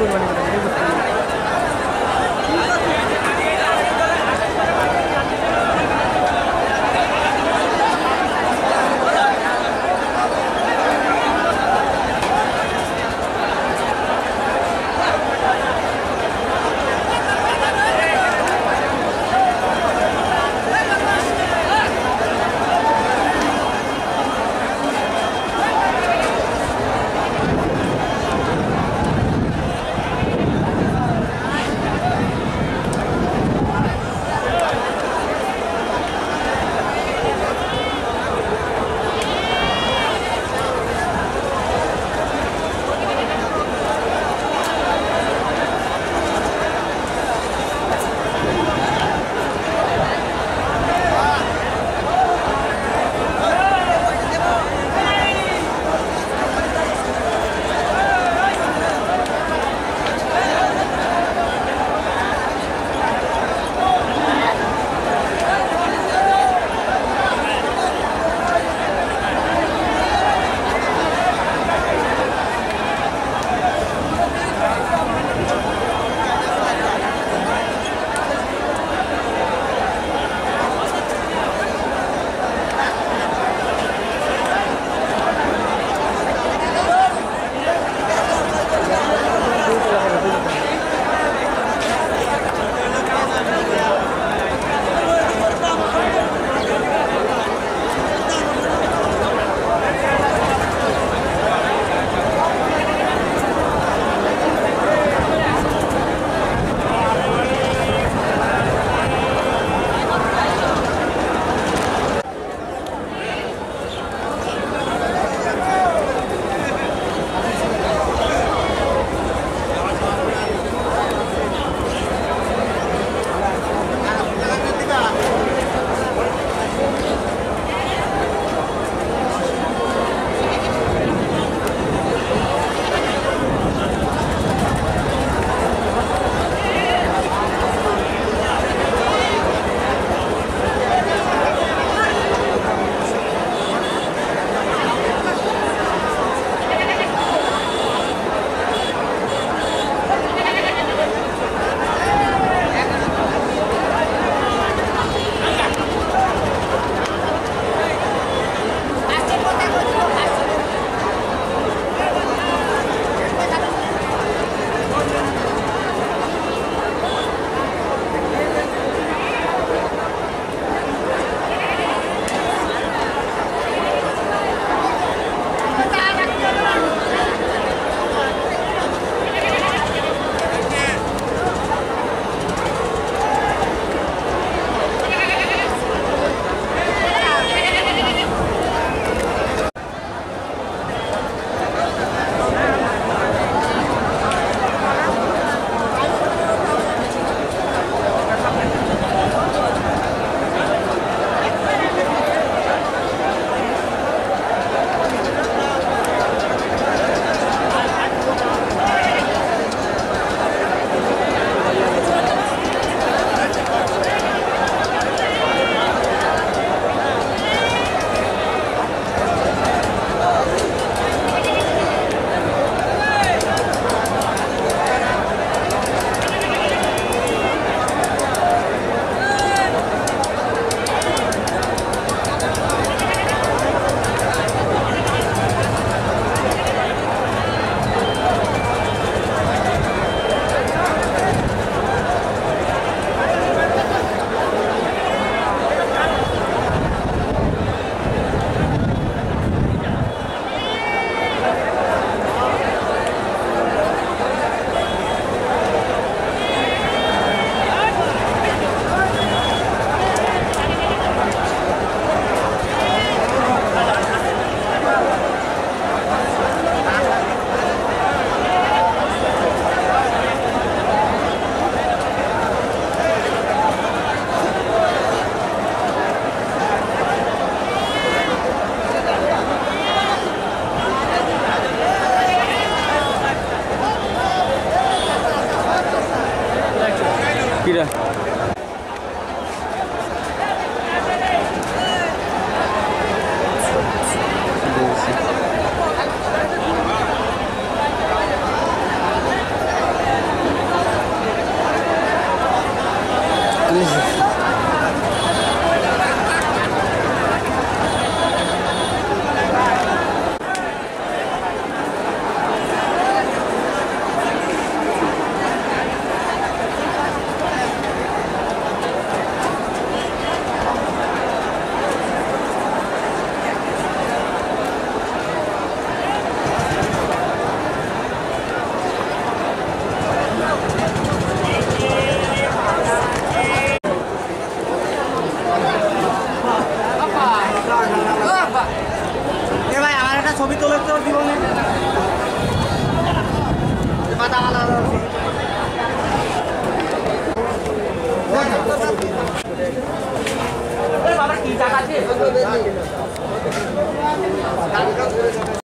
পরিমাণে কি টাকা আছে